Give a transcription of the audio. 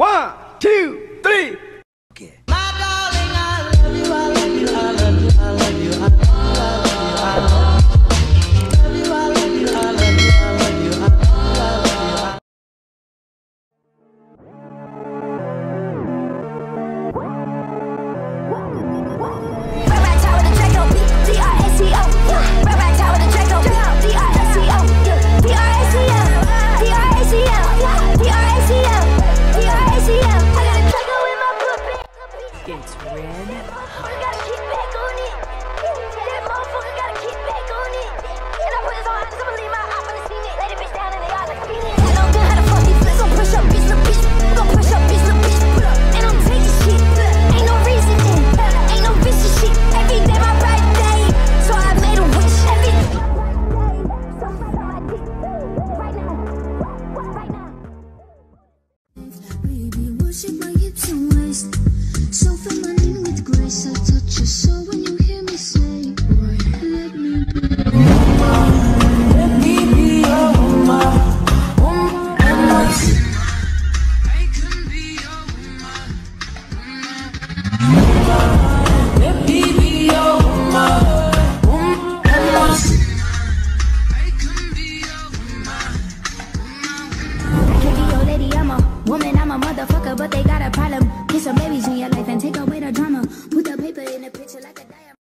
One, two, three. red hot. but they got a problem. Kiss babies in your life.